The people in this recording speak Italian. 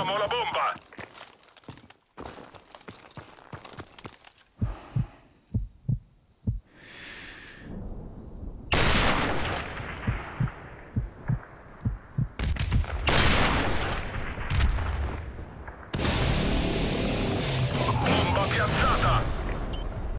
Abbiamo la bomba!